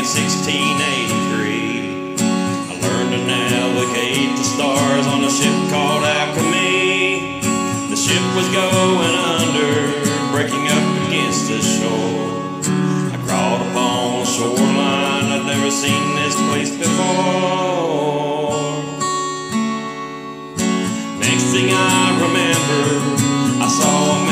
in 1683. I learned to navigate the stars on a ship called Alchemy. The ship was going under, breaking up against the shore. I crawled upon a shoreline I'd never seen this place before. Next thing I remember, I saw a